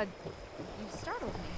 Uh, you startled me.